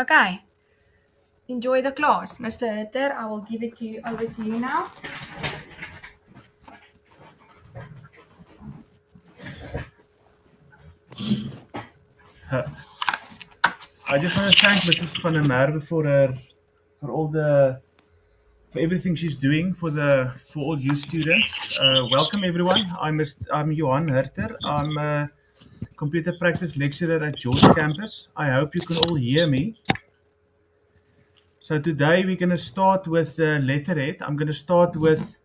Okay. Enjoy the class. Mr. Hitter, I will give it to you over to you now. I just want to thank Mrs. Van der Merwe for her for all the for everything she's doing for the for all you students. Uh, welcome everyone. I'm Mr. I'm Johan Herter. I'm a computer practice lecturer at George campus. I hope you can all hear me. So today we're going to start with the. I'm going to start with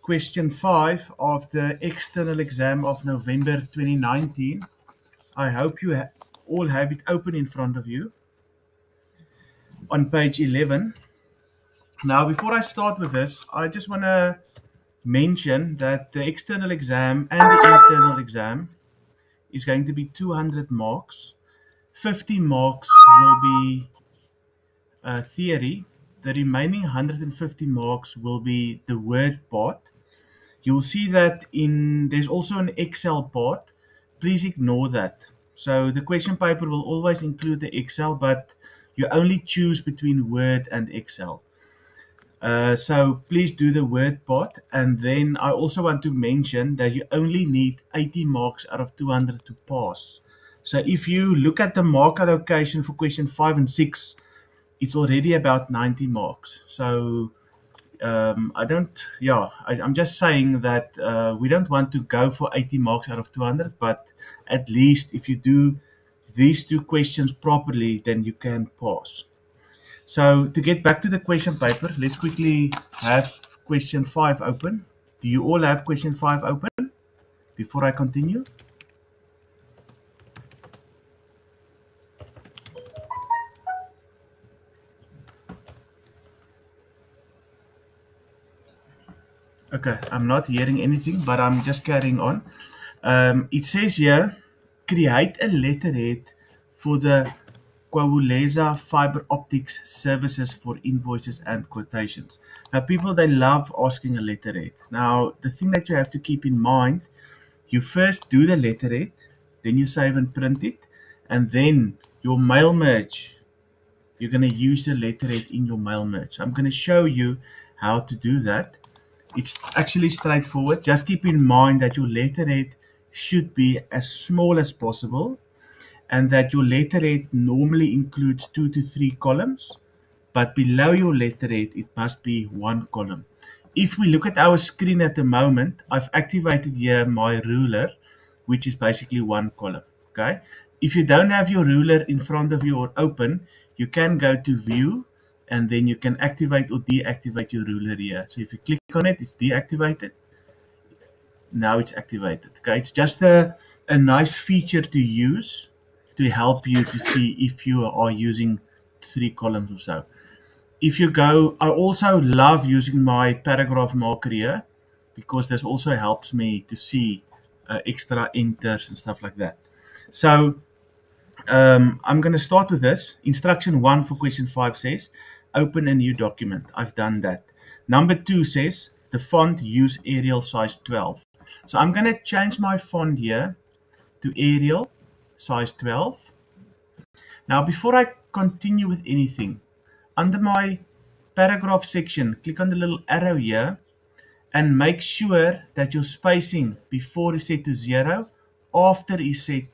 question 5 of the external exam of November 2019. I hope you ha all have it open in front of you on page 11. Now, before I start with this, I just want to mention that the external exam and the internal exam is going to be 200 marks. 50 marks will be uh, theory. The remaining 150 marks will be the word part. You'll see that in there's also an Excel part. Please ignore that. So the question paper will always include the Excel, but you only choose between Word and Excel. Uh, so please do the Word part. And then I also want to mention that you only need 80 marks out of 200 to pass. So if you look at the mark allocation for question 5 and 6, it's already about 90 marks. So um, I don't, yeah, I, am just saying that uh, we don't want to go for 80 marks out of 200, but at least if you do these two questions properly, then you can pass. So to get back to the question paper, let's quickly have question five open. Do you all have question five open before I continue? Okay, I'm not hearing anything, but I'm just carrying on. Um, it says here, create a letterhead for the Kwawuleza fiber optics services for invoices and quotations. Now, people, they love asking a letterhead. Now, the thing that you have to keep in mind, you first do the letterhead, then you save and print it, and then your mail merge, you're going to use the letterhead in your mail merge. So I'm going to show you how to do that. It's actually straightforward. Just keep in mind that your letterhead should be as small as possible and that your letterhead normally includes two to three columns, but below your letterhead, it must be one column. If we look at our screen at the moment, I've activated here my ruler, which is basically one column, okay? If you don't have your ruler in front of you or open, you can go to view and then you can activate or deactivate your ruler here. So if you click on it, it's deactivated. Now it's activated. Okay, it's just a, a nice feature to use to help you to see if you are using three columns or so. If you go, I also love using my paragraph marker here because this also helps me to see uh, extra enters and stuff like that. So um, I'm going to start with this. Instruction one for question five says, open a new document. I've done that. Number two says the font use Arial size 12. So I'm going to change my font here to Arial size 12. Now before I continue with anything, under my paragraph section, click on the little arrow here and make sure that your spacing before is set to zero, after is set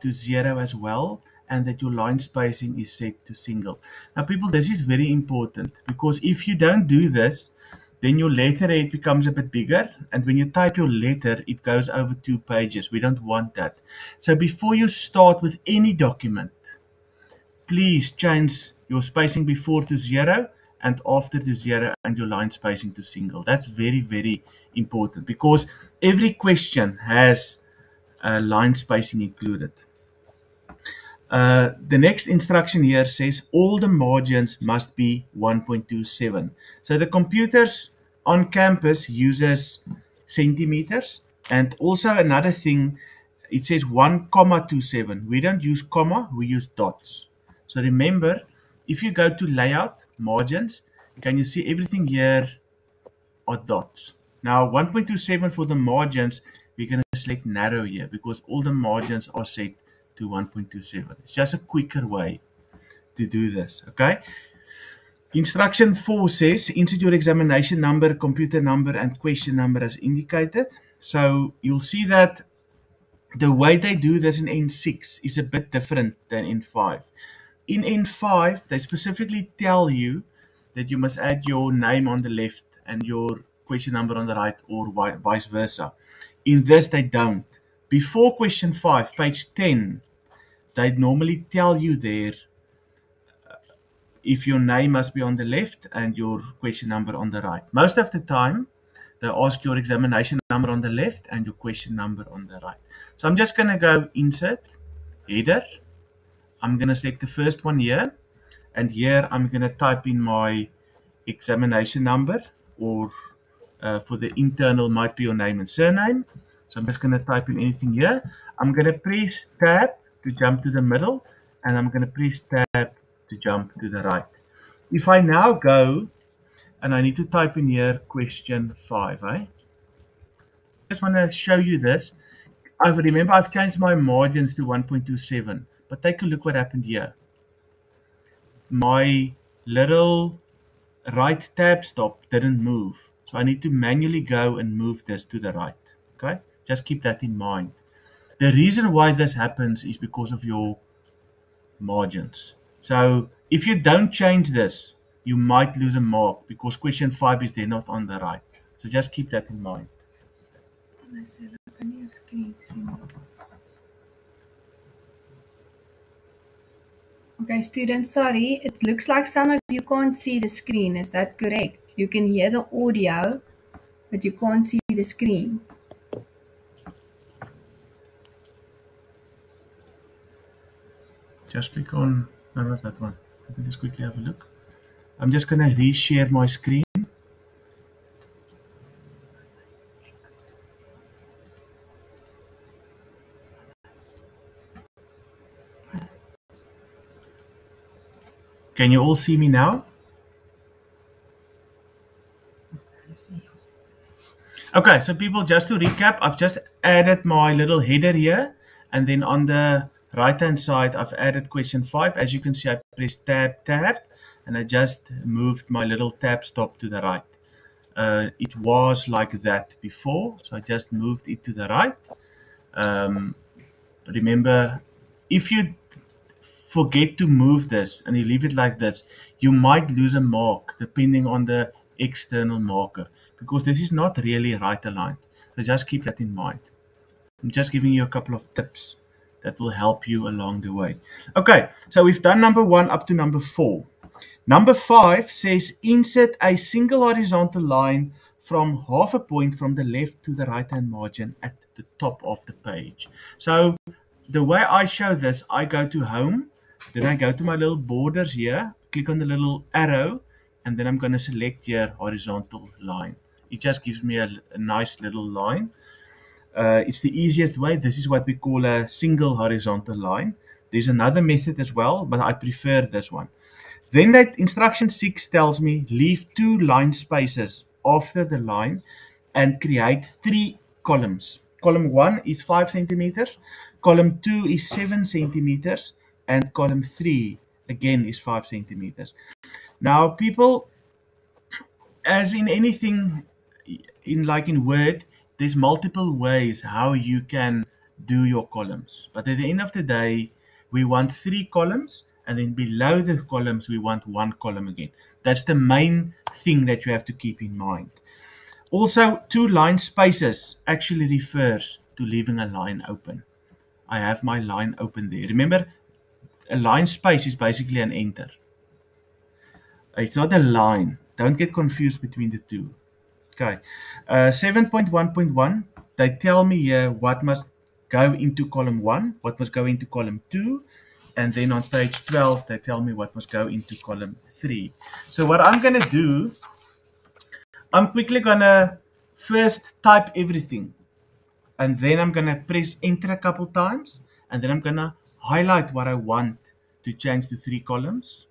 to zero as well and that your line spacing is set to single. Now people, this is very important because if you don't do this, then your letterhead becomes a bit bigger and when you type your letter, it goes over two pages. We don't want that. So before you start with any document, please change your spacing before to zero and after to zero and your line spacing to single. That's very, very important because every question has a line spacing included. Uh, the next instruction here says all the margins must be 1.27. So the computers on campus uses centimeters. And also another thing, it says 1.27. We don't use comma, we use dots. So remember, if you go to layout, margins, can you see everything here are dots. Now 1.27 for the margins, we're going to select narrow here because all the margins are set to 1.27. It's just a quicker way to do this, okay? Instruction 4 says insert your examination number, computer number and question number as indicated. So you'll see that the way they do this in N6 is a bit different than N5. In N5, they specifically tell you that you must add your name on the left and your question number on the right or vice versa. In this, they don't. Before question 5, page 10, they normally tell you there if your name must be on the left and your question number on the right. Most of the time, they ask your examination number on the left and your question number on the right. So I'm just going to go insert, header. I'm going to select the first one here. And here I'm going to type in my examination number or uh, for the internal might be your name and surname. So I'm just going to type in anything here. I'm going to press tab to jump to the middle and I'm going to press tab to jump to the right. If I now go and I need to type in here question 5, eh? I just want to show you this. I remember I've changed my margins to 1.27, but take a look what happened here. My little right tab stop didn't move. So I need to manually go and move this to the right. Okay, just keep that in mind. The reason why this happens is because of your margins. So if you don't change this, you might lose a mark because question 5 is there not on the right. So just keep that in mind. Okay, students, sorry. It looks like some of you can't see the screen. Is that correct? You can hear the audio, but you can't see the screen. Just click on, no, not that one. Let me just quickly have a look. I'm just going to reshare my screen. Can you all see me now? Okay, so people, just to recap, I've just added my little header here, and then on the right hand side, I've added question five. As you can see, I pressed tab, tab, and I just moved my little tab stop to the right. Uh, it was like that before, so I just moved it to the right. Um, remember, if you forget to move this and you leave it like this, you might lose a mark depending on the external marker because this is not really right aligned. So just keep that in mind. I'm just giving you a couple of tips that will help you along the way. Okay, so we've done number one up to number four. Number five says insert a single horizontal line from half a point from the left to the right hand margin at the top of the page. So the way I show this, I go to home, then I go to my little borders here, click on the little arrow, and then I'm going to select here horizontal line. It just gives me a, a nice little line. Uh, it's the easiest way. This is what we call a single horizontal line. There's another method as well, but I prefer this one. Then that instruction 6 tells me leave two line spaces after the line and create three columns. Column 1 is 5 centimeters, column 2 is 7 centimeters, and column 3 again is 5 centimeters. Now people, as in anything, in like in Word, there's multiple ways how you can do your columns. But at the end of the day, we want three columns and then below the columns, we want one column again. That's the main thing that you have to keep in mind. Also, two line spaces actually refers to leaving a line open. I have my line open there. Remember, a line space is basically an enter. It's not a line. Don't get confused between the two. Okay. Uh, 7.1.1, they tell me here what must go into column 1, what must go into column 2, and then on page 12, they tell me what must go into column 3. So what I'm going to do, I'm quickly going to first type everything, and then I'm going to press enter a couple times, and then I'm going to highlight what I want to change to three columns,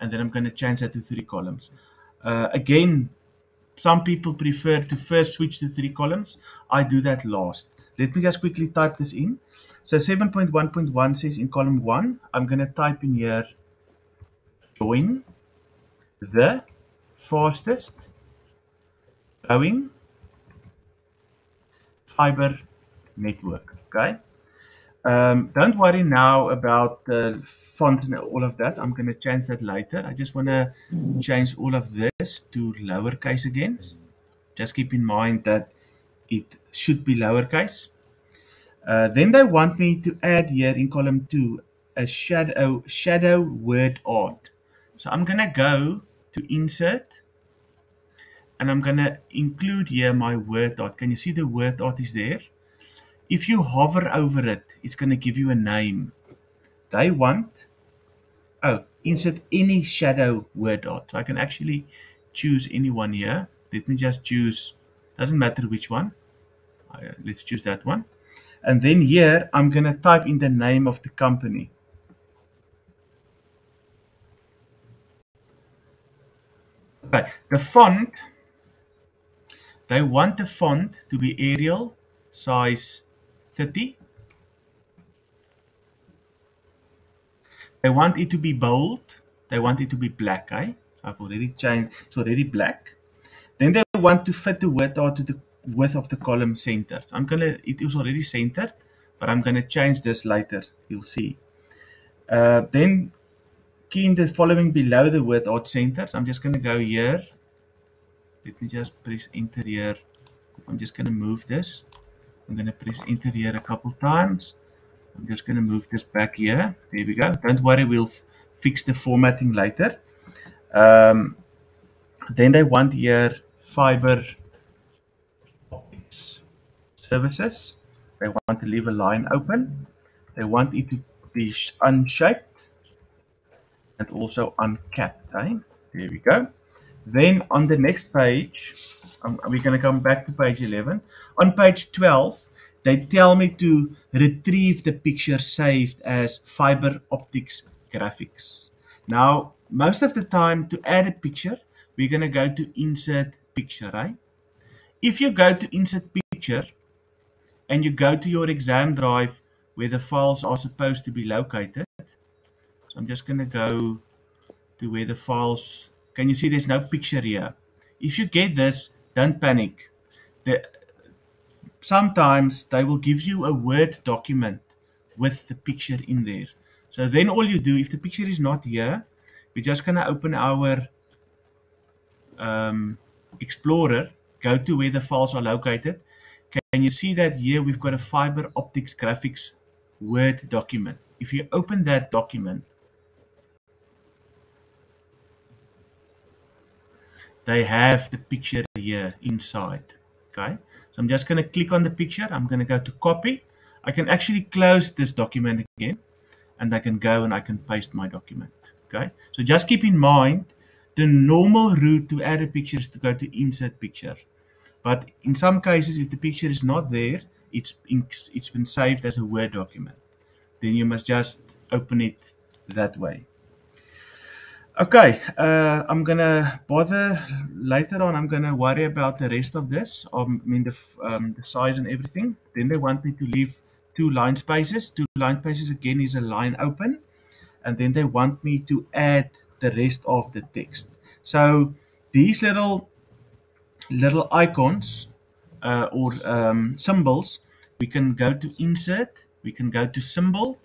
and then I'm going to change that to three columns. Uh, again, some people prefer to first switch to three columns. I do that last. Let me just quickly type this in. So 7.1.1 says in column 1, I'm going to type in here join the fastest growing fiber network. Okay. Um, don't worry now about the font and all of that. I'm going to change that later. I just want to change all of this to lowercase again. Just keep in mind that it should be lowercase. Uh, then they want me to add here in column two a shadow shadow word art. So I'm going to go to insert and I'm going to include here my word art. Can you see the word art is there? If you hover over it, it's going to give you a name. They want, oh, insert any shadow word art. So I can actually choose any one here. Let me just choose, doesn't matter which one. Uh, let's choose that one. And then here, I'm going to type in the name of the company. Okay, the font, they want the font to be Arial size 30. They want it to be bold. They want it to be black. Eh? I've already changed. It's already black. Then they want to fit the width or to the width of the column center. So I'm gonna. It is already centered, but I'm gonna change this later. You'll see. Uh, then key in the following below the width or center. So I'm just gonna go here. Let me just press enter here. I'm just gonna move this. I'm going to press enter here a couple times. I'm just going to move this back here. There we go. Don't worry, we'll fix the formatting later. Um, then they want here fiber services. They want to leave a line open. They want it to be unshaped and also uncapped. Eh? There we go. Then on the next page, um, we're going to come back to page 11. On page 12, they tell me to retrieve the picture saved as fiber optics graphics. Now, most of the time to add a picture, we're going to go to insert picture, right? If you go to insert picture and you go to your exam drive where the files are supposed to be located, so I'm just going to go to where the files, can you see there's no picture here? If you get this, don't panic. The, sometimes they will give you a Word document with the picture in there. So then all you do, if the picture is not here, we're just going to open our um, Explorer, go to where the files are located. Can you see that here we've got a fiber optics graphics Word document. If you open that document, they have the picture here inside. Okay, so I'm just going to click on the picture. I'm going to go to copy. I can actually close this document again and I can go and I can paste my document. Okay, so just keep in mind the normal route to add a picture is to go to insert picture. But in some cases, if the picture is not there, it's, it's been saved as a Word document. Then you must just open it that way. Okay, uh, I'm gonna bother later on. I'm gonna worry about the rest of this. Um, I mean the um, the size and everything. Then they want me to leave two line spaces. Two line spaces again is a line open, and then they want me to add the rest of the text. So these little little icons uh, or um, symbols, we can go to insert. We can go to symbol,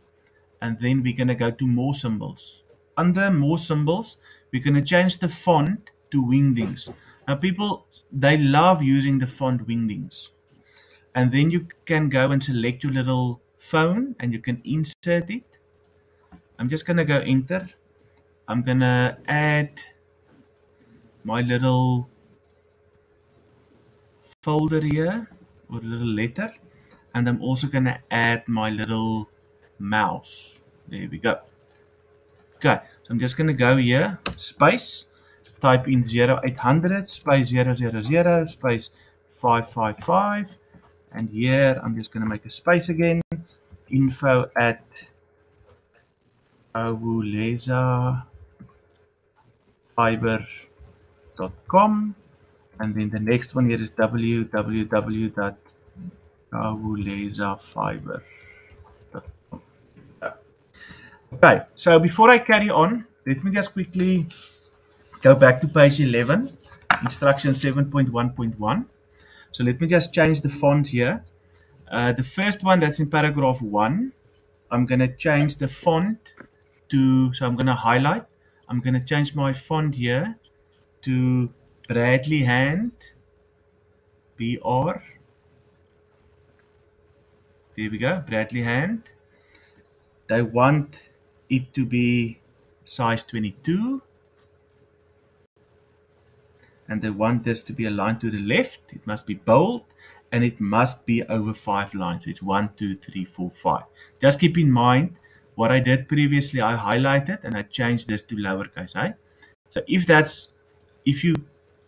and then we're gonna go to more symbols under more symbols, we're going to change the font to Wingdings. Now, people, they love using the font Wingdings. And then you can go and select your little phone and you can insert it. I'm just going to go enter. I'm going to add my little folder here or a little letter. And I'm also going to add my little mouse. There we go. Okay, so I'm just going to go here, space, type in 0800, space 000, space 555, and here I'm just going to make a space again, info at kawulezafiber.com, and then the next one here is www.kawulezafiber.com. Okay, so before I carry on, let me just quickly go back to page 11, instruction 7.1.1. So let me just change the font here. Uh, the first one that's in paragraph 1, I'm going to change the font to, so I'm going to highlight. I'm going to change my font here to Bradley Hand, BR. There we go, Bradley Hand. They want it to be size 22 and they want this to be aligned to the left. It must be bold and it must be over five lines. So it's one, two, three, four, five. Just keep in mind what I did previously. I highlighted and I changed this to lowercase. Right? So if that's if you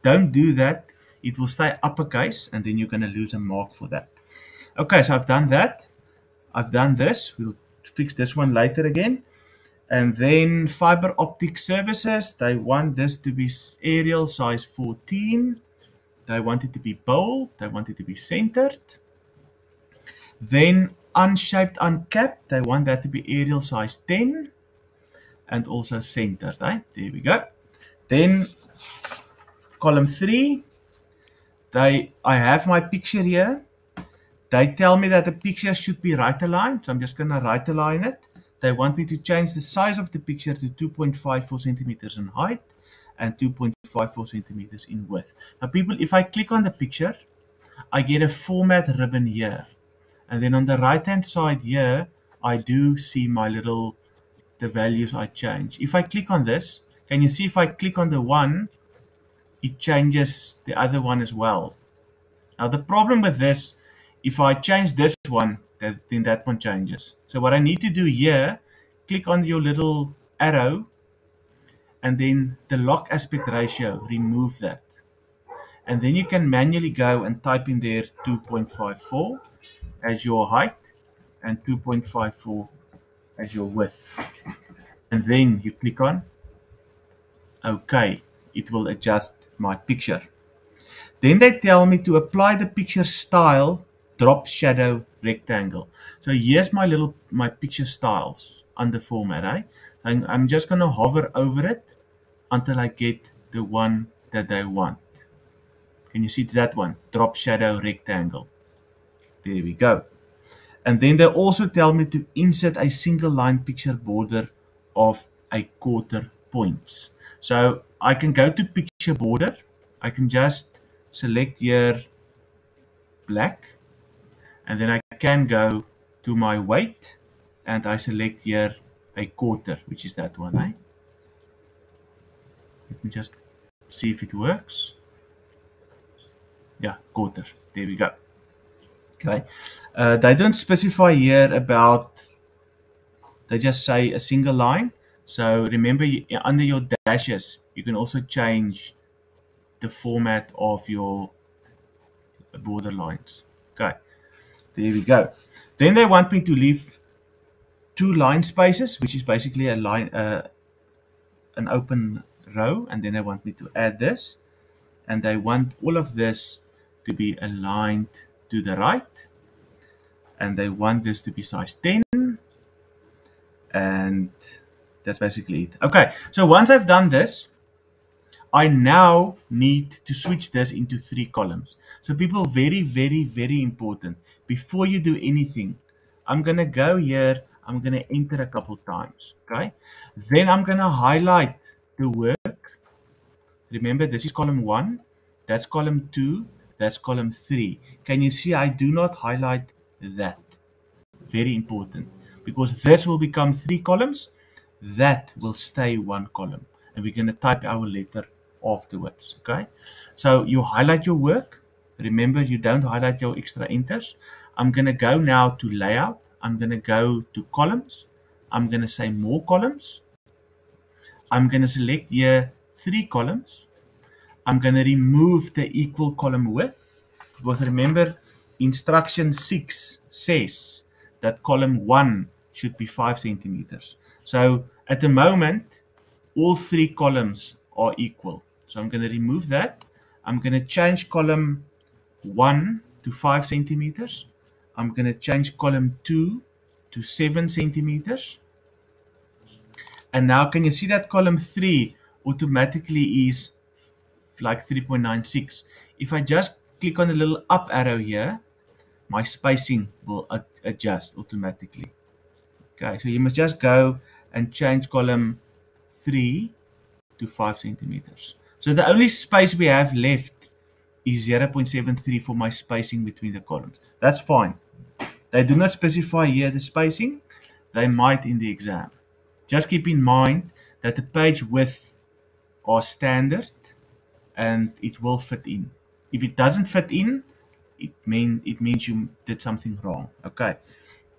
don't do that, it will stay uppercase and then you're going to lose a mark for that. Okay, so I've done that. I've done this. We'll fix this one later again. And then fiber optic services, they want this to be Arial size 14. They want it to be bold. They want it to be centered. Then unshaped, uncapped, they want that to be Arial size 10 and also centered. Right? There we go. Then column 3, they, I have my picture here. They tell me that the picture should be right aligned. So I'm just going to right align it they want me to change the size of the picture to 2.54 centimeters in height and 2.54 centimeters in width. Now people, if I click on the picture, I get a format ribbon here. And then on the right hand side here, I do see my little, the values I change. If I click on this, can you see if I click on the one, it changes the other one as well. Now the problem with this, if I change this one, that, then that one changes. So what I need to do here, click on your little arrow and then the lock aspect ratio, remove that. And then you can manually go and type in there 2.54 as your height and 2.54 as your width. And then you click on OK. It will adjust my picture. Then they tell me to apply the picture style drop shadow rectangle. So here's my little, my picture styles under format. Eh? And I'm just going to hover over it until I get the one that I want. Can you see that one? Drop shadow rectangle. There we go. And then they also tell me to insert a single line picture border of a quarter points. So I can go to picture border. I can just select here black and then I can go to my weight and I select here a quarter which is that one eh? let me just see if it works. Yeah quarter. There we go. Okay. Uh, they don't specify here about they just say a single line. So remember under your dashes you can also change the format of your border lines okay there we go. Then they want me to leave two line spaces, which is basically a line, uh, an open row. And then they want me to add this. And they want all of this to be aligned to the right. And they want this to be size 10. And that's basically it. Okay, so once I've done this, I now need to switch this into three columns. So people, very, very, very important. Before you do anything, I'm going to go here. I'm going to enter a couple times. Okay. Then I'm going to highlight the work. Remember, this is column one. That's column two. That's column three. Can you see I do not highlight that? Very important. Because this will become three columns. That will stay one column. And we're going to type our letter afterwards. Okay, so you highlight your work. Remember, you don't highlight your extra enters. I'm going to go now to layout. I'm going to go to columns. I'm going to say more columns. I'm going to select here three columns. I'm going to remove the equal column width because remember instruction 6 says that column 1 should be 5 centimeters. So at the moment, all three columns are equal. So I'm going to remove that. I'm going to change column 1 to 5 centimeters. I'm going to change column 2 to 7 centimeters. And now can you see that column 3 automatically is like 3.96. If I just click on the little up arrow here, my spacing will ad adjust automatically. Okay, so you must just go and change column 3 to 5 centimeters. So the only space we have left is 0.73 for my spacing between the columns. That's fine. They do not specify here the spacing. They might in the exam. Just keep in mind that the page width are standard and it will fit in. If it doesn't fit in, it mean it means you did something wrong. Okay.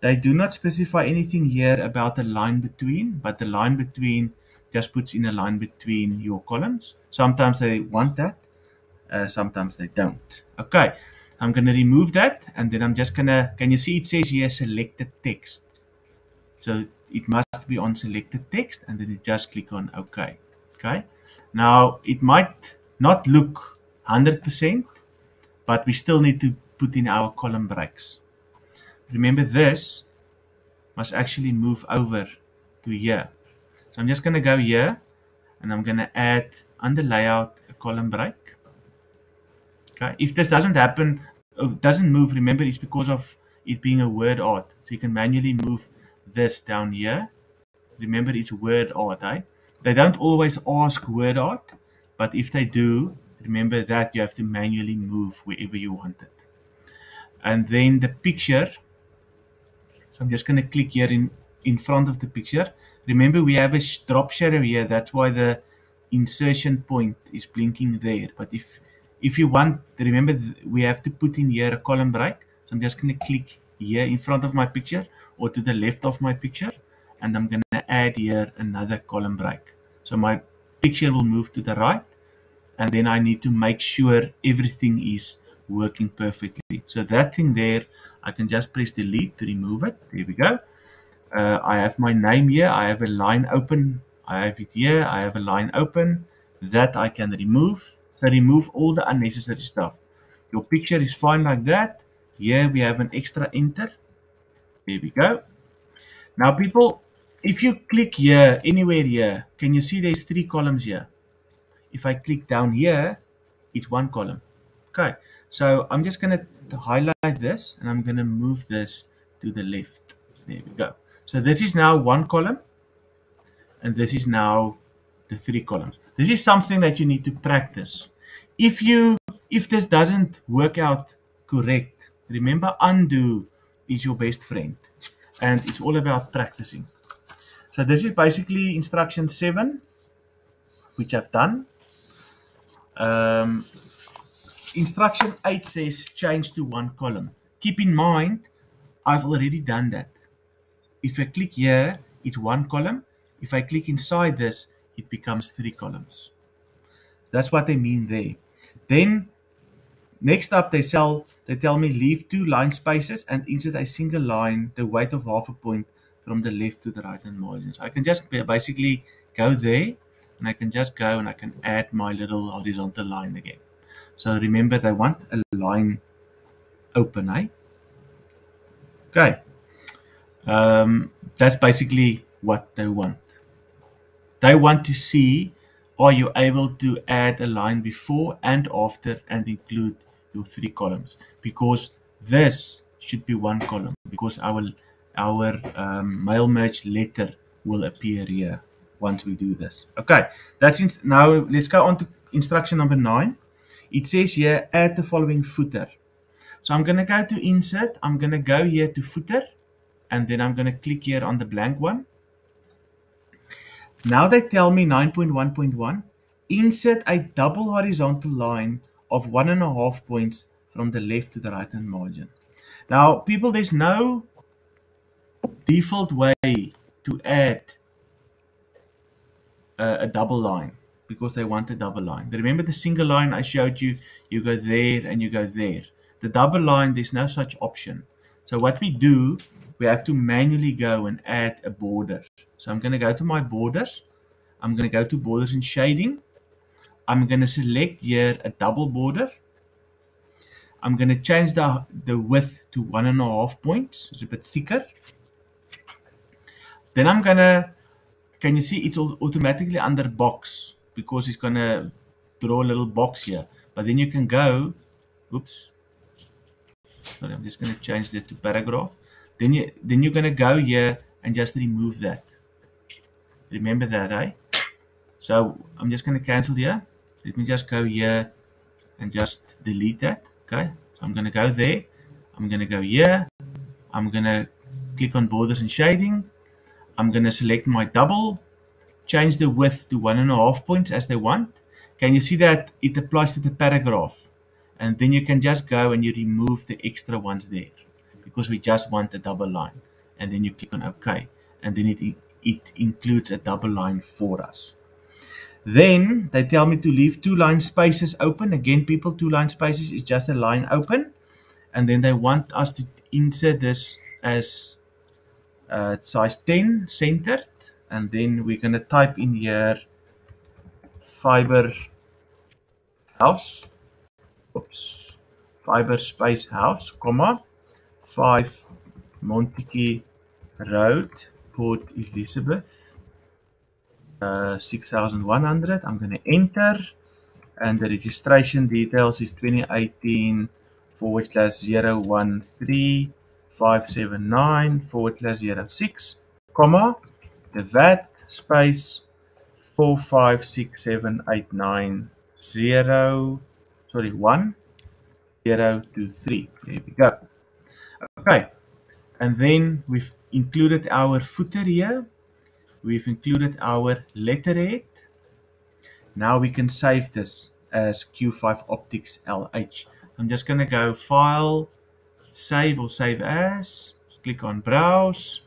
They do not specify anything here about the line between, but the line between just puts in a line between your columns. Sometimes they want that, uh, sometimes they don't. Okay, I'm going to remove that and then I'm just going to, can you see it says here selected text. So it must be on selected text and then you just click on OK. Okay, now it might not look 100%, but we still need to put in our column breaks. Remember this must actually move over to here. So I'm just going to go here and I'm going to add under layout a column break. Okay, if this doesn't happen, uh, doesn't move, remember it's because of it being a word art. So you can manually move this down here. Remember it's word art, eh? They don't always ask word art, but if they do, remember that you have to manually move wherever you want it. And then the picture, so I'm just going to click here in, in front of the picture. Remember we have a drop shadow here, that's why the insertion point is blinking there. But if if you want, remember we have to put in here a column break. So I'm just going to click here in front of my picture or to the left of my picture. And I'm going to add here another column break. So my picture will move to the right. And then I need to make sure everything is working perfectly. So that thing there, I can just press delete to remove it. There we go. Uh, I have my name here. I have a line open. I have it here. I have a line open. That I can remove. So remove all the unnecessary stuff. Your picture is fine like that. Here we have an extra enter. There we go. Now people, if you click here, anywhere here, can you see there's three columns here? If I click down here, it's one column. Okay, so I'm just going to highlight this and I'm going to move this to the left. There we go. So this is now one column and this is now the three columns. This is something that you need to practice. If you if this doesn't work out correct, remember undo is your best friend and it's all about practicing. So this is basically instruction 7 which I've done. Um, instruction 8 says change to one column. Keep in mind I've already done that. If I click here, it's one column. If I click inside this, it becomes three columns. That's what they mean there. Then next up they sell they tell me leave two line spaces and insert a single line the weight of half a point from the left to the right hand margin. So I can just basically go there and I can just go and I can add my little horizontal line again. So remember they want a line open, eh? Okay. Um, that's basically what they want. They want to see are you able to add a line before and after and include your three columns because this should be one column because our our um, mail merge letter will appear here once we do this. Okay, that's in, now let's go on to instruction number nine. It says here add the following footer. So I'm going to go to insert. I'm going to go here to footer and then I'm going to click here on the blank one now they tell me 9.1.1, insert a double horizontal line of one and a half points from the left to the right hand margin. Now, people, there's no default way to add a, double line because they want a double line. Remember the single line I showed you, you go there and you go there. The double line, there's no such option. So what we do, we have to manually go and add a border. So I'm going to go to my borders. I'm going to go to borders and shading. I'm going to select here a double border. I'm going to change the, the width to one and a half points. It's a bit thicker. Then I'm going to can you see it's automatically under box because it's going to draw a little box here. But then you can go, oops, sorry, I'm just going to change this to paragraph. Then, you, then you're going to go here and just remove that. Remember that, eh? So I'm just going to cancel here. Let me just go here and just delete that. Okay, so I'm going to go there. I'm going to go here. I'm going to click on borders and shading. I'm going to select my double, change the width to one and a half points as they want. Can you see that it applies to the paragraph? And then you can just go and you remove the extra ones there because we just want a double line. And then you click on OK. And then it, it includes a double line for us. Then they tell me to leave two line spaces open. Again, people, two line spaces is just a line open. And then they want us to insert this as uh, size 10 centered. And then we're going to type in here fiber house. Oops. Fiber space house, comma. 5 Montague Road, Port Elizabeth. Uh, 6100 I'm going to enter. And the registration details is 2018 forward slash 013 579 forward slash 06 comma the VAT space 4567890 sorry 1 0 2 3 there we go okay and then we've included our footer here we've included our letterhead. Now we can save this as Q5 Optics LH. I'm just going to go File, Save or Save As, click on Browse.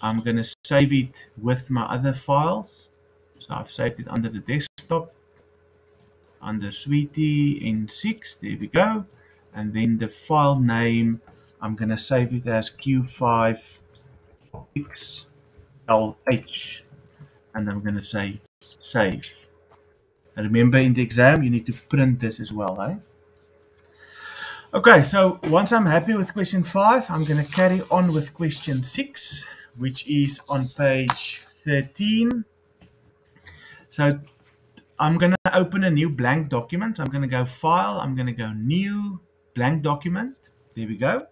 I'm going to save it with my other files. So I've saved it under the desktop, under Sweetie N6, there we go. And then the file name, I'm going to save it as Q5 Optics LH and I'm going to say save. And remember in the exam you need to print this as well. Eh? Okay, so once I'm happy with question 5, I'm going to carry on with question 6, which is on page 13. So I'm going to open a new blank document. I'm going to go File, I'm going to go New, Blank Document. There we go.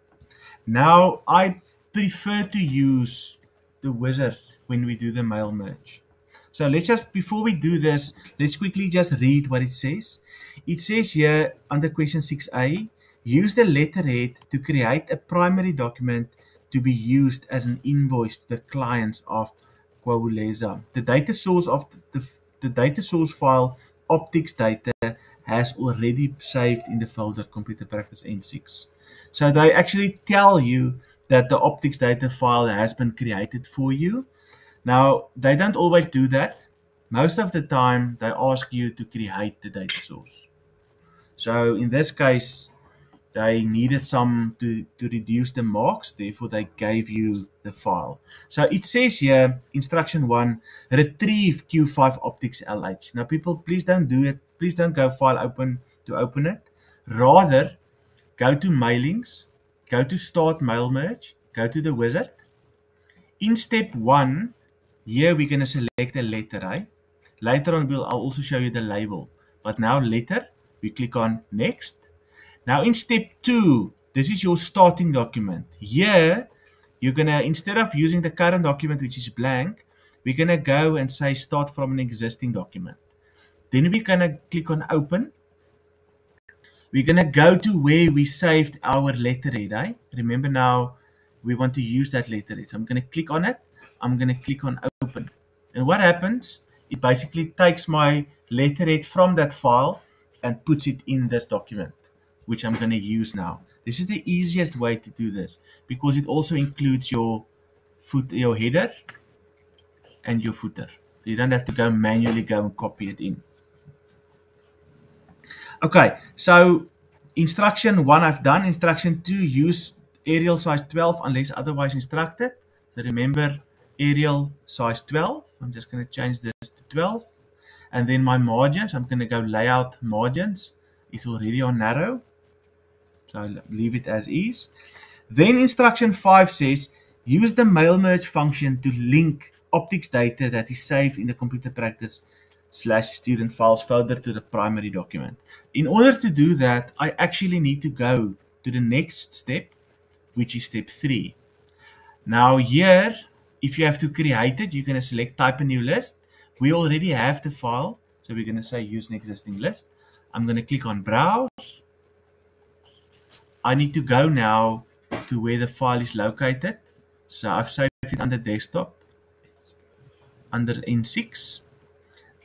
Now I prefer to use the wizard when we do the mail merge. So let's just, before we do this, let's quickly just read what it says. It says here under question 6a, use the letterhead to create a primary document to be used as an invoice to the clients of Quabuleza. The data source of the, the, the data source file optics data has already saved in the folder computer practice N6. So they actually tell you that the optics data file has been created for you now, they don't always do that. Most of the time, they ask you to create the data source. So in this case, they needed some to, to reduce the marks, therefore they gave you the file. So it says here, instruction one, retrieve Q5 Optics LH. Now people, please don't do it. Please don't go file open to open it. Rather, go to mailings, go to start mail merge, go to the wizard. In step one, here we're going to select a letter, right? Later on, we'll, I'll also show you the label. But now letter, we click on next. Now in step two, this is your starting document. Here, you're going to, instead of using the current document, which is blank, we're going to go and say start from an existing document. Then we're going to click on open. We're going to go to where we saved our letterhead. Right? Eh? Remember now, we want to use that letterhead. So I'm going to click on it. I'm going to click on open. And what happens, it basically takes my letterhead from that file and puts it in this document, which I'm going to use now. This is the easiest way to do this because it also includes your foot, your header and your footer. You don't have to go manually go and copy it in. Okay, so instruction one I've done. Instruction two, use Arial size 12 unless otherwise instructed. So remember, Arial size 12. I'm just going to change this to 12. And then my margins, I'm going to go layout margins. It's already on narrow. So I'll leave it as is. Then instruction 5 says, use the mail merge function to link optics data that is saved in the computer practice slash student files folder to the primary document. In order to do that, I actually need to go to the next step, which is step three. Now here, if you have to create it, you're going to select type a new list. We already have the file, so we're going to say use an existing list. I'm going to click on browse. I need to go now to where the file is located. So I've saved it under desktop, under N6.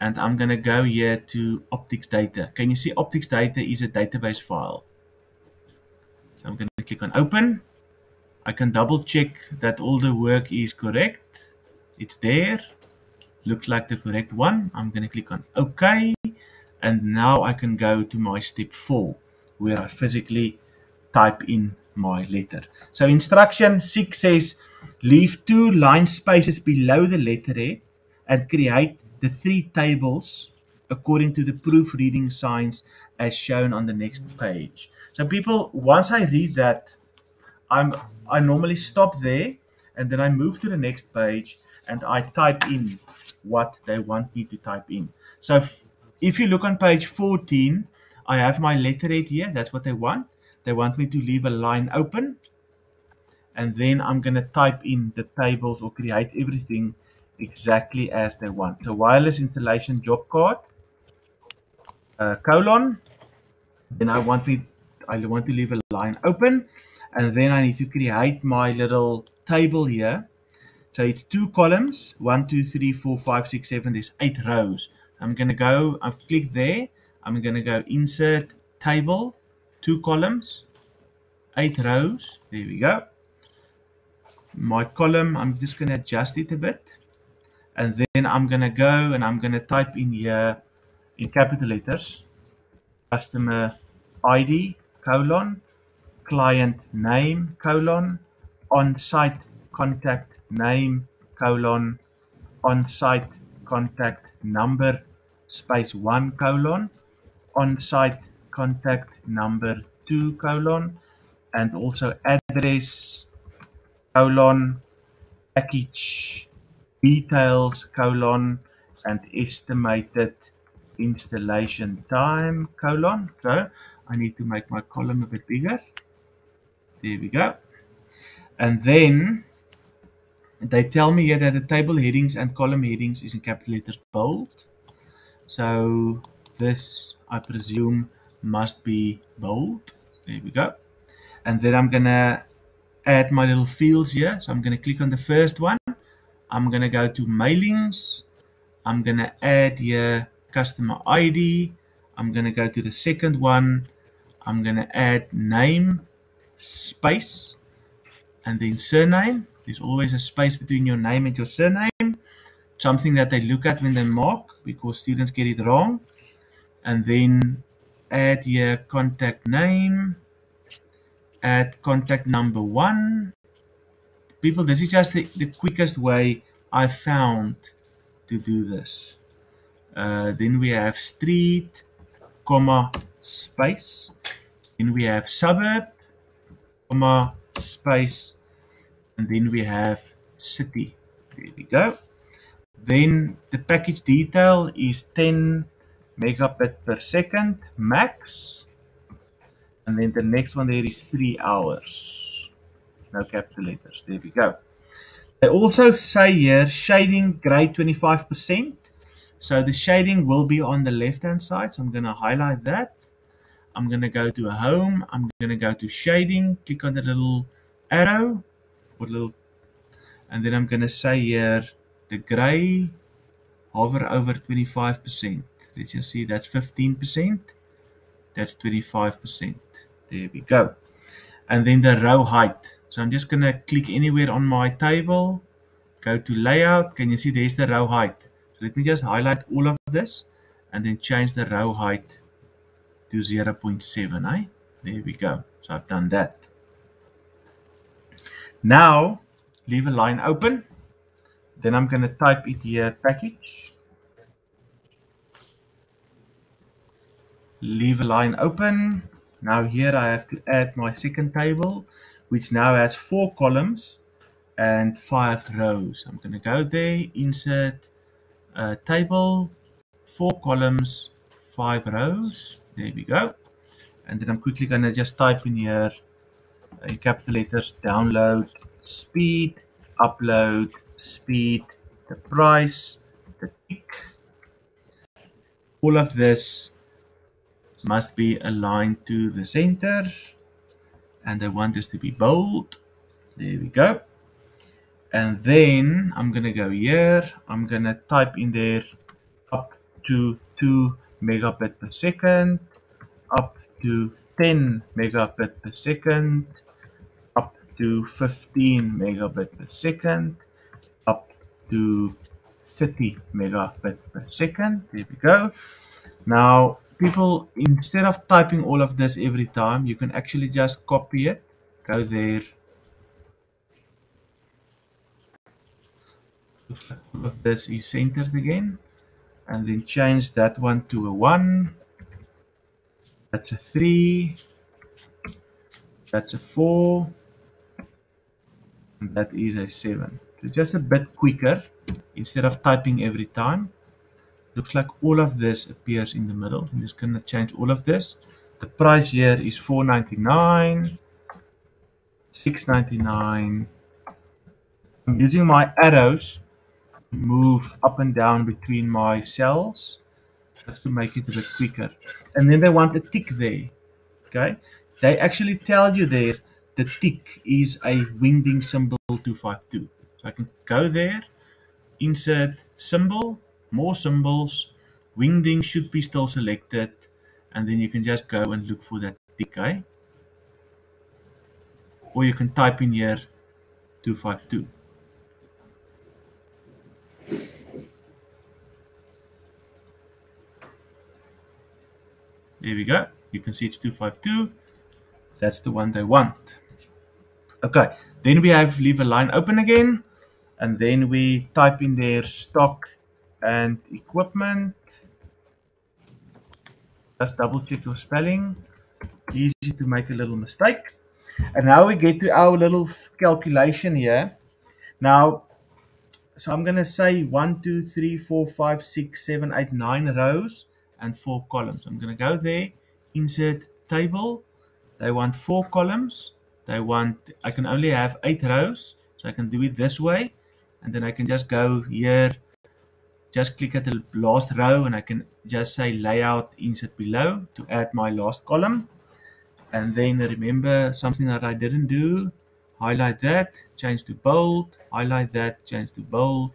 And I'm going to go here to optics data. Can you see optics data is a database file? So I'm going to click on open. I can double check that all the work is correct. It's there. Looks like the correct one. I'm going to click on OK. And now I can go to my step four, where I physically type in my letter. So instruction six says, leave two line spaces below the letterhead and create the three tables according to the proofreading signs as shown on the next page. So people, once I read that, I'm I normally stop there and then I move to the next page and I type in what they want me to type in. So if you look on page 14, I have my letterhead here. That's what they want. They want me to leave a line open. And then I'm going to type in the tables or create everything exactly as they want. So wireless installation job card, uh, colon. Then I want me, I want to leave a line open. And then I need to create my little table here. So it's two columns, one, two, three, four, five, six, seven. There's eight rows. I'm going to go, I've clicked there. I'm going to go insert table, two columns, eight rows. There we go. My column, I'm just going to adjust it a bit. And then I'm going to go and I'm going to type in here in capital letters, customer ID, colon, client name, colon, on-site contact name, colon, on-site contact number, space 1 colon on-site contact number 2 colon and also address colon package details colon and estimated installation time colon so I need to make my column a bit bigger there we go and then they tell me here that the table headings and column headings is in capital letters bold so this, I presume, must be bold. There we go. And then I'm to add my little fields here. So I'm to click on the first one. I'm going to go to mailings. I'm going to add here customer ID. I'm going to go to the second one. I'm going to add name, space, and then surname. There's always a space between your name and your surname something that they look at when they mark because students get it wrong. And then add your contact name, add contact number one. People, this is just the, the quickest way I found to do this. Uh, then we have street, comma, space. Then we have suburb, comma, space. And then we have city. There we go. Then the package detail is 10 megabit per second max. And then the next one there is three hours. No capital letters. There we go. They also say here shading grade 25%. So the shading will be on the left hand side. So I'm going to highlight that. I'm going to go to home. I'm going to go to shading. Click on the little arrow or little, and then I'm going to say here the grey hover over 25%. Let's just see that's 15%. That's 25%. There we go. And then the row height. So I'm just going to click anywhere on my table. Go to layout. Can you see there's the row height. So let me just highlight all of this. And then change the row height to 0.7. Eh? There we go. So I've done that. Now, leave a line open. Then I'm going to type it here package. Leave a line open. Now here I have to add my second table, which now has four columns and five rows. I'm going to go there, insert a table, four columns, five rows. There we go. And then I'm quickly going to just type in here uh, in capital letters, download, speed, upload, speed, the price, the tick. All of this must be aligned to the center and I want this to be bold. There we go. And then I'm going to go here. I'm going to type in there up to 2 megabit per second, up to 10 megabit per second, up to 15 megabit per second, up to 30 megabit per second. There we go. Now, people, instead of typing all of this every time, you can actually just copy it, go there, all of this is centered again, and then change that one to a 1, that's a 3, that's a 4, and that is a 7. So just a bit quicker, instead of typing every time looks like all of this appears in the middle. I'm just to change all of this. The price here is 4.99, 6.99. I'm using my arrows move up and down between my cells just to make it a bit quicker. And then they want a tick there. Okay, they actually tell you there the tick is a wingding symbol 252. So I can go there, insert symbol, more symbols, wingding should be still selected, and then you can just go and look for that tick, eh? Or you can type in here 252. There we go. You can see it's 252. That's the one they want. Okay, then we have leave a line open again, and then we type in their stock and equipment. Just double check your spelling. Easy to make a little mistake. And now we get to our little calculation here. Now, so I'm going to say 1, 2, 3, 4, 5, 6, 7, 8, 9 rows and 4 columns. I'm going to go there, insert table. They want 4 columns. They want, I can only have 8 rows. So I can do it this way. And then I can just go here just click at the last row and I can just say layout insert below to add my last column. And then remember something that I didn't do. Highlight that change to bold highlight that change to bold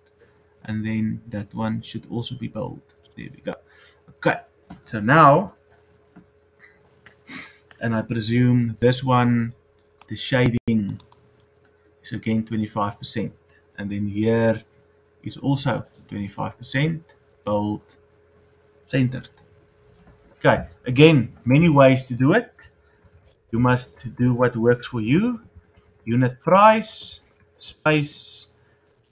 and then that one should also be bold. There we go. Okay so now and I presume this one the shading is again 25% and then here is also 25%, bold, centered. Okay, again, many ways to do it. You must do what works for you. Unit price, space,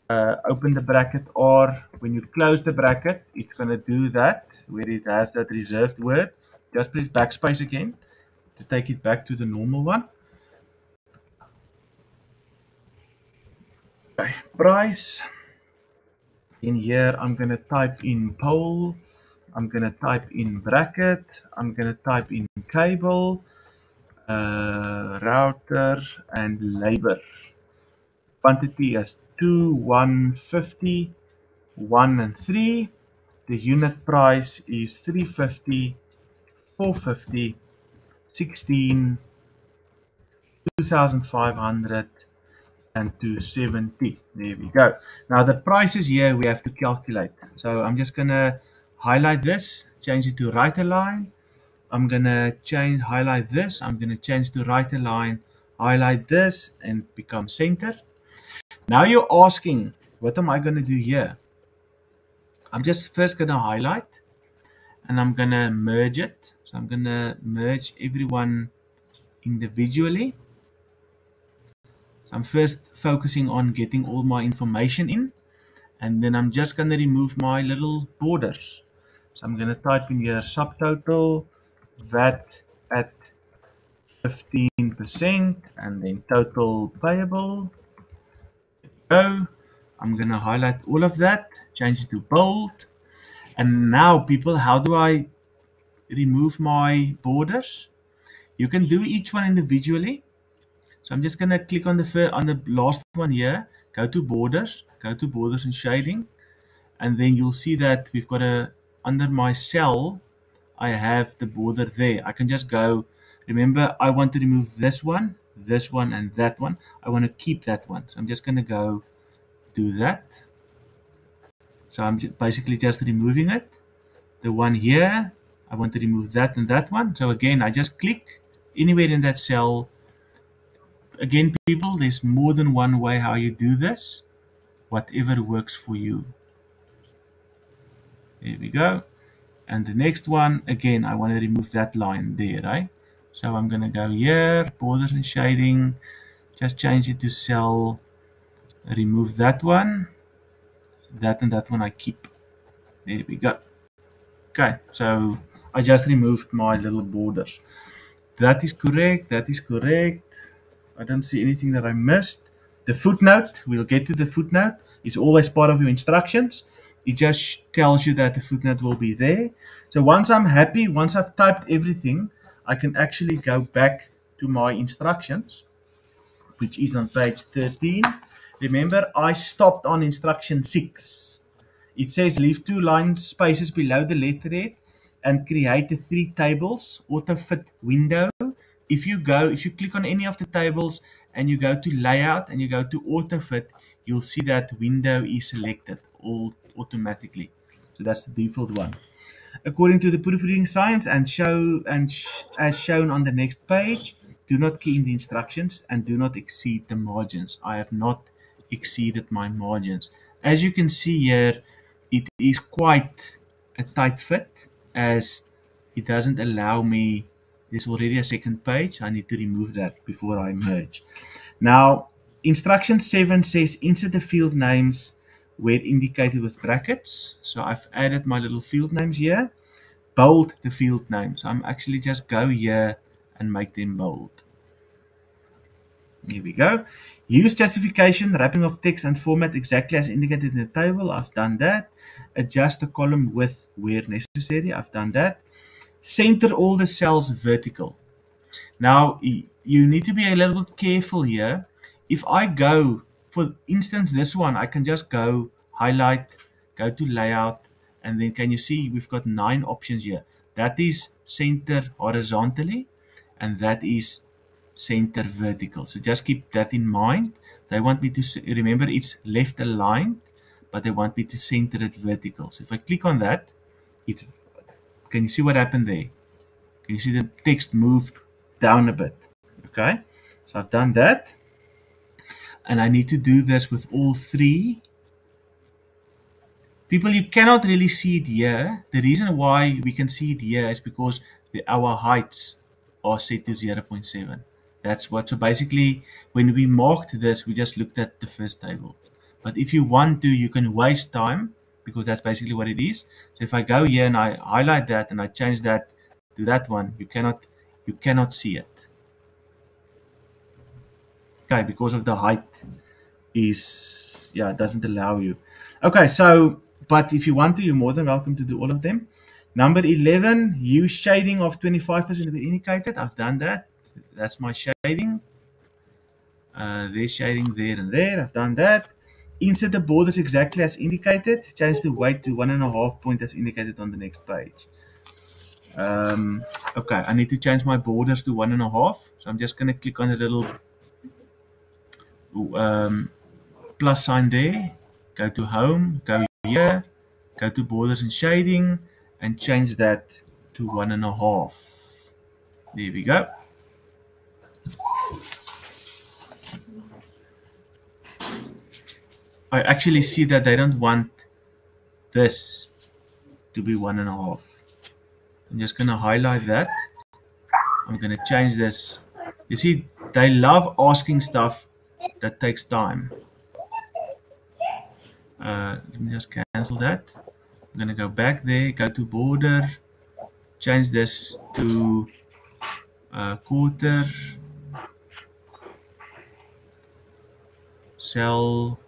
uh, open the bracket, or when you close the bracket, it's going to do that where it has that reserved word. Just press backspace again to take it back to the normal one. Okay, price in here I'm to type in pole I'm to type in bracket I'm to type in cable uh, router and labor. Quantity is 2 150 1 and 3 the unit price is 350 450 16 2500 and 270. There we go. Now the prices here we have to calculate. So I'm just to highlight this, change it to right align. I'm to change, highlight this. I'm to change to right align, highlight this and become center. Now you're asking, what am I to do here? I'm just first to highlight and I'm to merge it. So I'm to merge everyone individually. I'm first focusing on getting all my information in and then I'm just going to remove my little borders. So I'm going to type in here subtotal VAT at 15% and then total payable go. I'm going to highlight all of that, change it to bold. And now, people, how do I remove my borders? You can do each one individually. So I'm just going to click on the on the last one here, go to borders, go to borders and shading. And then you'll see that we've got a, under my cell, I have the border there. I can just go, remember, I want to remove this one, this one, and that one. I want to keep that one. So I'm just going to go do that. So I'm basically just removing it. The one here, I want to remove that and that one. So again, I just click anywhere in that cell. Again, people, there's more than one way how you do this. Whatever works for you. There we go. And the next one, again, I want to remove that line there, right? So I'm going to go here, borders and shading, just change it to cell, remove that one, that and that one I keep. There we go. Okay, so I just removed my little borders. That is correct, that is correct. I don't see anything that I missed. The footnote, we'll get to the footnote. It's always part of your instructions it just tells you that the footnote will be there. So once I'm happy, once I've typed everything, I can actually go back to my instructions, which is on page 13. Remember, I stopped on instruction 6. It says leave two line spaces below the letterhead and create the three tables, auto fit window. If you go, if you click on any of the tables and you go to layout and you go to auto fit, you'll see that window is selected all automatically. So that's the default one. According to the proofreading signs and show and sh as shown on the next page, do not key in the instructions and do not exceed the margins. I have not exceeded my margins. As you can see here, it is quite a tight fit as it doesn't allow me, there's already a second page. I need to remove that before I merge. Now, instruction 7 says insert the field names where indicated with brackets. So I've added my little field names here. Bold the field names. I'm actually just go here and make them bold. Here we go. Use justification, wrapping of text and format exactly as indicated in the table. I've done that. Adjust the column width where necessary. I've done that. Center all the cells vertical. Now, you need to be a little bit careful here. If I go for instance, this one, I can just go highlight, go to layout, and then can you see we've got nine options here. That is center horizontally, and that is center vertical. So just keep that in mind. They want me to remember it's left aligned, but they want me to center it vertical. So if I click on that, it can you see what happened there? Can you see the text moved down a bit? Okay, so I've done that and I need to do this with all three. People, you cannot really see it here. The reason why we can see it here is because the, our heights are set to 0.7. That's what, so basically when we marked this, we just looked at the first table. But if you want to, you can waste time because that's basically what it is. So if I go here and I highlight that and I change that to that one, you cannot, you cannot see it. Okay because of the height is yeah it doesn't allow you. Okay so but if you want to you're more than welcome to do all of them. Number 11 use shading of 25 percent of the indicated. I've done that. That's my shading. Uh, there's shading there and there. I've done that insert the borders exactly as indicated change the weight to one and a half point as indicated on the next page um, okay i need to change my borders to one and a half so i'm just going to click on the little um, plus sign there, go to home, go here, go to borders and shading, and change that to one and a half. There we go. I actually see that they don't want this to be one and a half. I'm just going to highlight that. I'm going to change this. You see, they love asking stuff that takes time. Uh, let me just cancel that. I'm going to go back there, go to border, change this to uh, quarter, cell,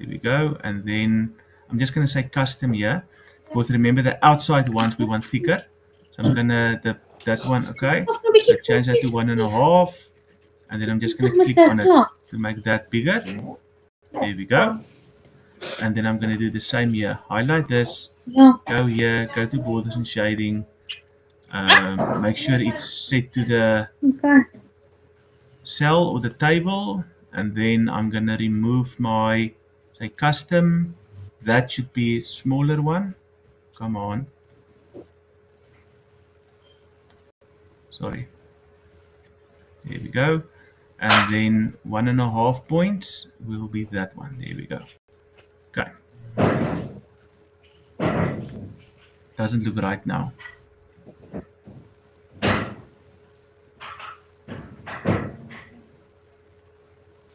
There we go. And then I'm just going to say custom here because remember the outside ones we want thicker. So I'm going to, the that one, okay. So change that to one and a half. And then I'm just going to click on it to make that bigger. There we go. And then I'm going to do the same here. Highlight this, go here, go to borders and shading. Um, make sure it's set to the cell or the table. And then I'm going to remove my, say, custom. That should be smaller one. Come on. Sorry. There we go. And then one and a half points will be that one. There we go. Okay. Doesn't look right now.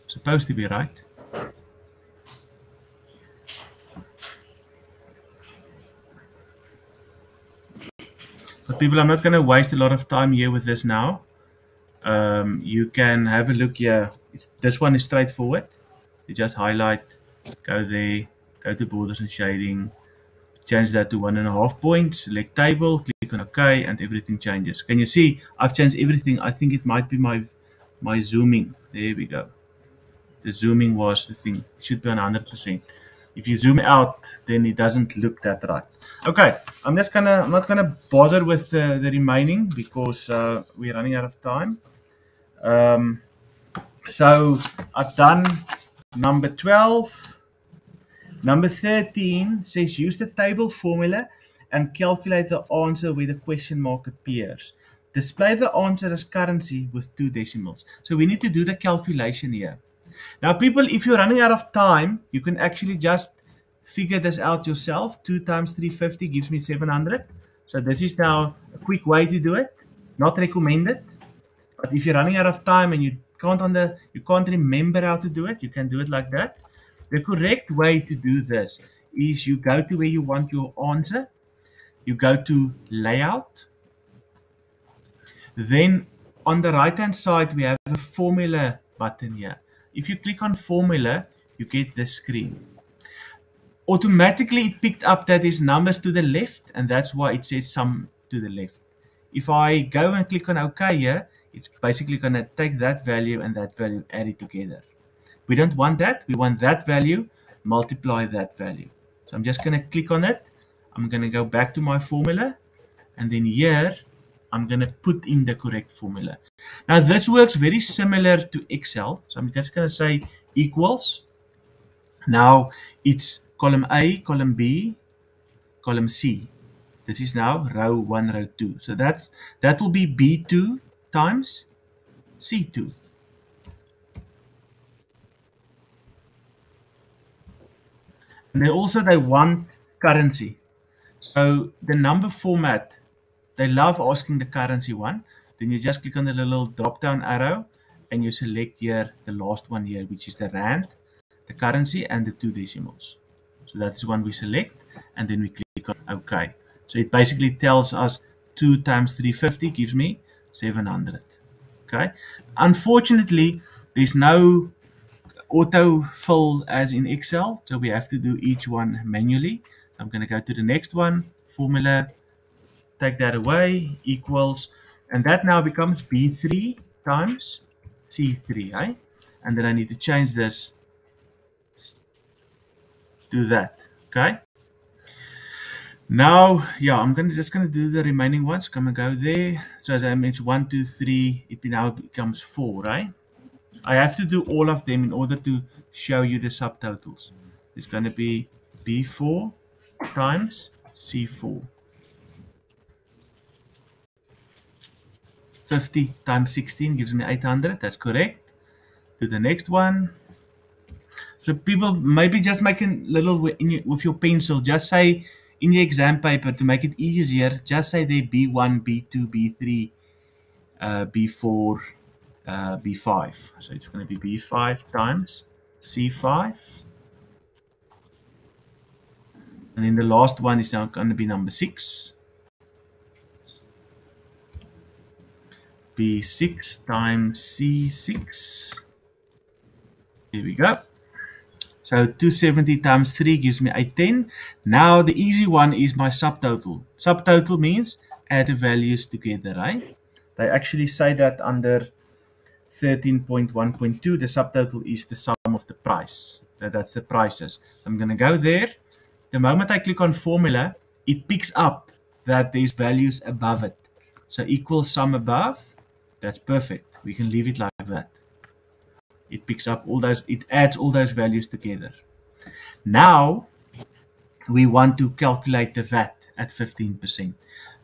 Supposed to be right. But people, I'm not going to waste a lot of time here with this now. Um, you can have a look here. It's, this one is straightforward. You just highlight, go there, go to borders and shading, change that to one and a half points, select table, click on OK, and everything changes. Can you see? I've changed everything. I think it might be my my zooming. There we go. The zooming was the thing. It should be on 100% if you zoom out, then it doesn't look that right. Okay, I'm just gonna, I'm not gonna bother with the, the remaining because uh, we're running out of time. Um, so I've done number 12. Number 13 says use the table formula and calculate the answer where the question mark appears. Display the answer as currency with two decimals. So we need to do the calculation here. Now, people, if you're running out of time, you can actually just figure this out yourself. 2 times 350 gives me 700. So this is now a quick way to do it. Not recommended. But if you're running out of time and you can't under, you can't remember how to do it, you can do it like that. The correct way to do this is you go to where you want your answer. You go to layout. Then on the right hand side, we have a formula button here. If you click on formula, you get this screen. Automatically, it picked up that is numbers to the left, and that's why it says sum to the left. If I go and click on OK here, it's basically going to take that value and that value, add it together. We don't want that. We want that value, multiply that value. So I'm just going to click on it. I'm going to go back to my formula. And then here, I'm going to put in the correct formula. Now this works very similar to Excel. So I'm just going to say equals. Now it's column A, column B, column C. This is now row 1, row 2. So that's that will be B2 times C2. And then also they want currency. So the number format they love asking the currency one. Then you just click on the little drop down arrow and you select here the last one here, which is the rand, the currency, and the two decimals. So that is one we select, and then we click on OK. So it basically tells us 2 times 350 gives me 700. Okay. Unfortunately, there's no auto fill as in Excel, so we have to do each one manually. I'm going to go to the next one, formula take that away, equals, and that now becomes B3 times C3, right? Eh? And then I need to change this to that, okay? Now, yeah, I'm gonna just gonna do the remaining ones. Come and go there. So that means one, two, three. It now becomes four, right? I have to do all of them in order to show you the subtotals. It's gonna be B4 times C4. 50 times 16 gives me 800. That's correct. To the next one. So people maybe just make a little with your pencil. Just say in your exam paper to make it easier. Just say there B1, B2, B3, uh, B4, uh, B5. So it's going to be B5 times C5. And then the last one is now going to be number 6. Be 6 times C6. Here we go. So 270 times 3 gives me 810. Now the easy one is my subtotal. Subtotal means add the values together, right? They actually say that under 13.1.2, the subtotal is the sum of the price. So that's the prices. I'm going to go there. The moment I click on formula, it picks up that there's values above it. So equal sum above, that's perfect. We can leave it like that it picks up all those, it adds all those values together. Now, we want to calculate the VAT at 15%.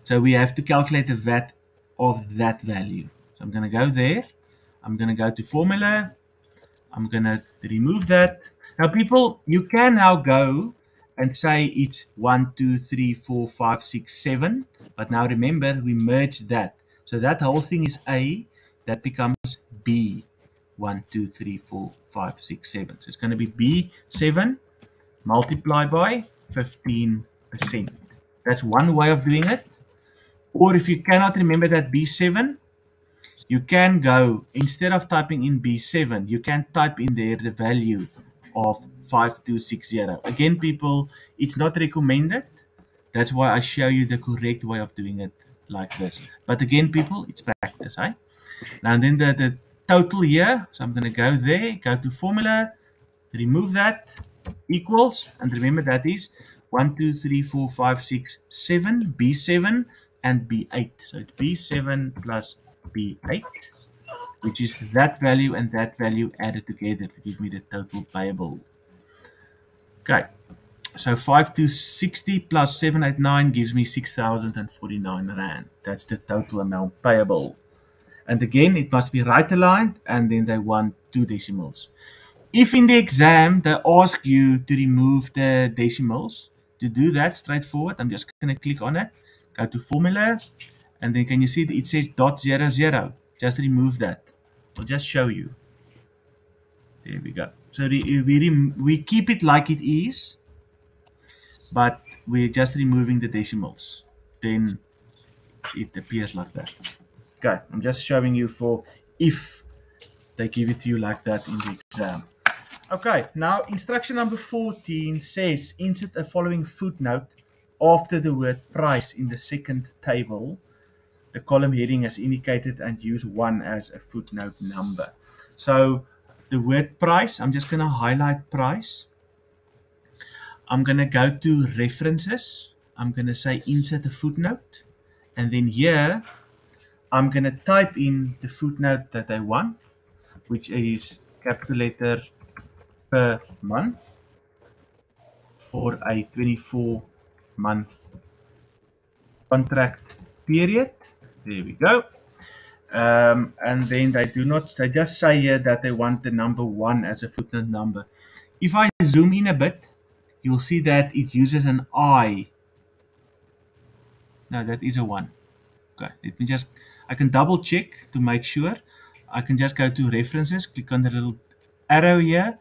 So we have to calculate the VAT of that value. So I'm going to go there. I'm going to go to formula. I'm going to remove that. Now, people, you can now go and say it's 1, 2, 3, 4, 5, 6, 7. But now remember, we merged that. So that whole thing is A. That becomes B. 1, 2, 3, 4, 5, 6, 7. So it's going to be B7 multiplied by 15%. That's one way of doing it. Or if you cannot remember that B7, you can go, instead of typing in B7, you can type in there the value of 5260. Again, people, it's not recommended. That's why I show you the correct way of doing it like this. But again, people, it's practice, right? Now, then the, the total here. So I'm going to go there, go to formula, remove that, equals, and remember that is 1, 2, 3, 4, 5, 6, 7, B7 and B8. So it's B7 plus B8, which is that value and that value added together to give me the total payable. Okay, so 5260 plus 789 gives me 6,049 Rand. That's the total amount payable. And again, it must be right aligned and then they want two decimals. If in the exam they ask you to remove the decimals, to do that straightforward, I'm just going to click on it, go to formula, and then can you see it says dot zero zero. Just remove that. I'll just show you. There we go. So we, we keep it like it is, but we're just removing the decimals. Then it appears like that. Okay, I'm just showing you for if they give it to you like that in the exam. Okay, now instruction number 14 says insert a following footnote after the word price in the second table. The column heading as indicated and use one as a footnote number. So the word price, I'm just going to highlight price. I'm going to go to references. I'm going to say insert a footnote. And then here I'm going to type in the footnote that I want, which is capital letter per month for a 24 month contract period. There we go. Um, and then they do not, they just say here that they want the number one as a footnote number. If I zoom in a bit, you'll see that it uses an I. No, that is a one. Okay, let me just I can double check to make sure. I can just go to references, click on the little arrow here,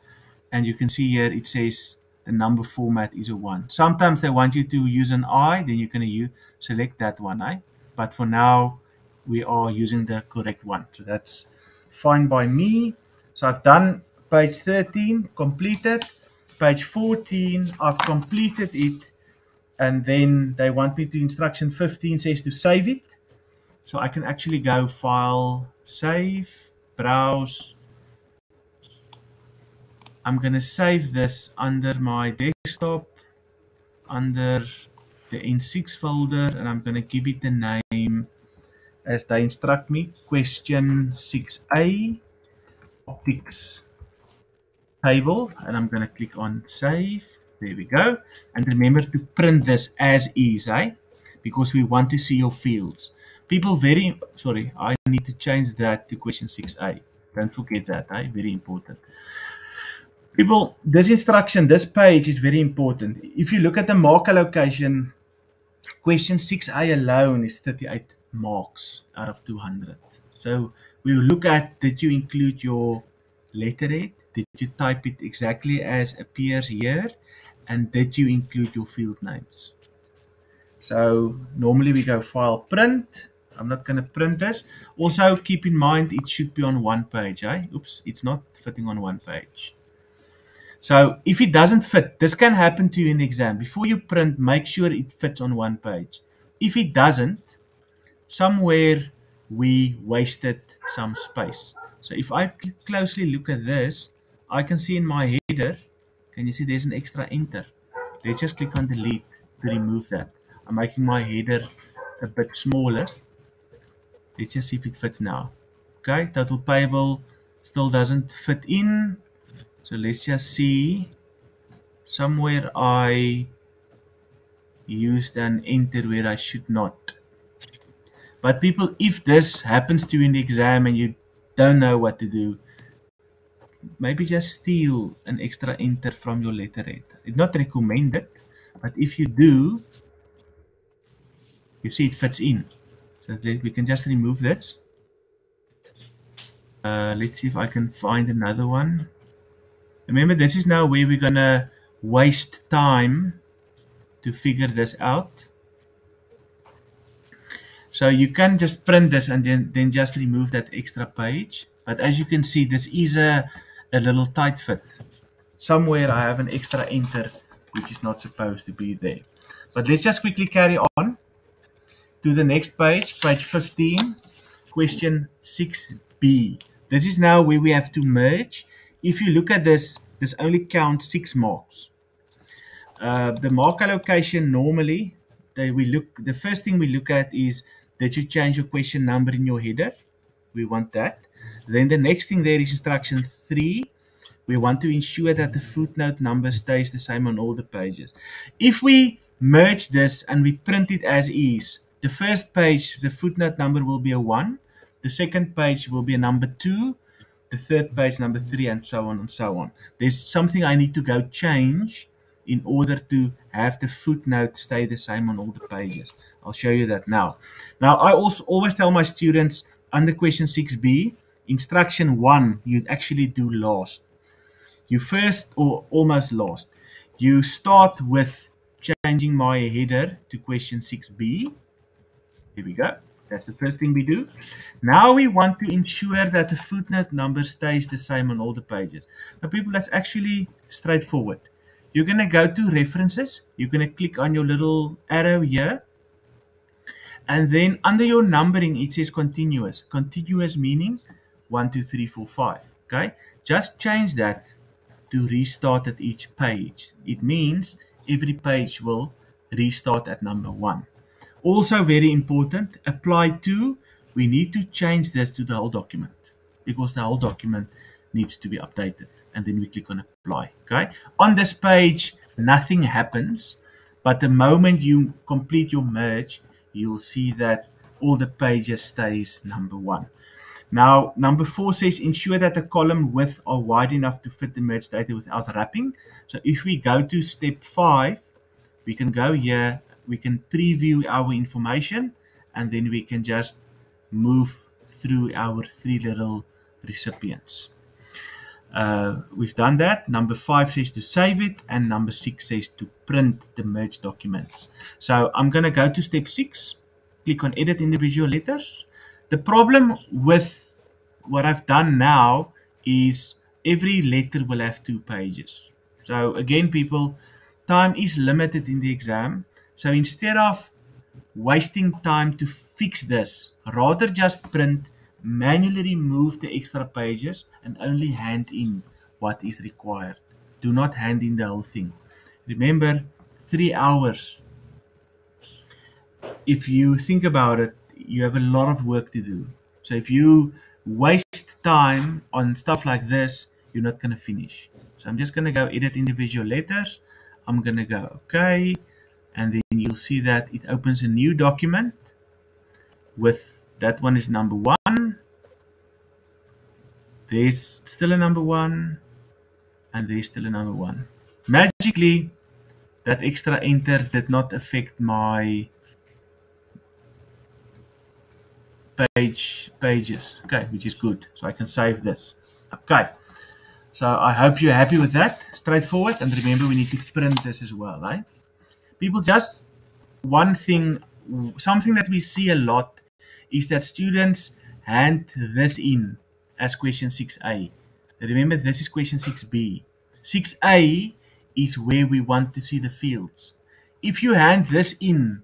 and you can see here it says the number format is a 1. Sometimes they want you to use an I, then you can to select that one. Eh? But for now, we are using the correct one. So that's fine by me. So I've done page 13, completed. Page 14, I've completed it. And then they want me to instruction 15 says to save it. So I can actually go File, Save, Browse. I'm going to save this under my desktop, under the N6 folder, and I'm going to give it the name as they instruct me, question 6a, optics table, and I'm going to click on save. There we go. And remember to print this as is, eh? because we want to see your fields people very sorry i need to change that to question 6a don't forget that eh? very important people this instruction this page is very important if you look at the marker location question 6a alone is 38 marks out of 200 so we will look at did you include your letterhead did you type it exactly as appears here and did you include your field names so normally we go file print I'm not going to print this. Also, keep in mind it should be on one page. Eh? Oops, it's not fitting on one page. So if it doesn't fit, this can happen to you in the exam. Before you print, make sure it fits on one page. If it doesn't, somewhere we wasted some space. So if I closely look at this, I can see in my header, can you see there's an extra enter? Let's just click on delete to remove that. I'm making my header a bit smaller. Let's just see if it fits now. Okay, total payable still doesn't fit in. So let's just see. Somewhere I used an enter where I should not. But people, if this happens to you in the exam and you don't know what to do, maybe just steal an extra enter from your letterhead. It's not recommended, but if you do, you see it fits in. So we can just remove this. Uh, let's see if I can find another one. Remember, this is now where we're gonna waste time to figure this out. So you can just print this and then, then just remove that extra page. But as you can see, this is a, a little tight fit. Somewhere I have an extra enter which is not supposed to be there. But let's just quickly carry on to the next page, page 15, question 6b. This is now where we have to merge. If you look at this, this only counts six marks. Uh, the mark allocation normally, they, we look. the first thing we look at is that you change your question number in your header. We want that. Then the next thing there is instruction 3. We want to ensure that the footnote number stays the same on all the pages. If we merge this and we print it as is, the first page, the footnote number will be a 1. The second page will be a number 2. The third page, number 3, and so on and so on. There's something I need to go change in order to have the footnote stay the same on all the pages. I'll show you that now. Now, I also always tell my students under question 6b, instruction 1, you actually do last. You first or almost last. You start with changing my header to question 6b. Here we go. That's the first thing we do. Now we want to ensure that the footnote number stays the same on all the pages. Now people, that's actually straightforward. You're going to go to references. You're going to click on your little arrow here and then under your numbering, it says continuous. Continuous meaning one, two, three, four, five. Okay. Just change that to restart at each page. It means every page will restart at number one. Also very important, apply to, we need to change this to the whole document because the whole document needs to be updated. And then we click on apply. Okay. On this page, nothing happens. But the moment you complete your merge, you'll see that all the pages stays number one. Now, number four says ensure that the column width are wide enough to fit the merged data without wrapping. So if we go to step five, we can go here, we can preview our information, and then we can just move through our three little recipients. Uh, we've done that. Number five says to save it, and number six says to print the merged documents. So I'm going to go to step six, click on edit individual letters. The problem with what I've done now is every letter will have two pages. So again, people, time is limited in the exam. So instead of wasting time to fix this, rather just print manually remove the extra pages and only hand in what is required. Do not hand in the whole thing. Remember, three hours. If you think about it, you have a lot of work to do. So if you waste time on stuff like this, you're not going to finish. So I'm just going to go edit individual letters. I'm going to go OK. And then you'll see that it opens a new document with that one is number one. There's still a number one. And there's still a number one. Magically, that extra enter did not affect my page pages. Okay, which is good. So I can save this. Okay. So I hope you're happy with that. Straightforward. And remember, we need to print this as well, right? People just one thing, something that we see a lot is that students hand this in as question 6a. Remember, this is question 6b. 6A is where we want to see the fields. If you hand this in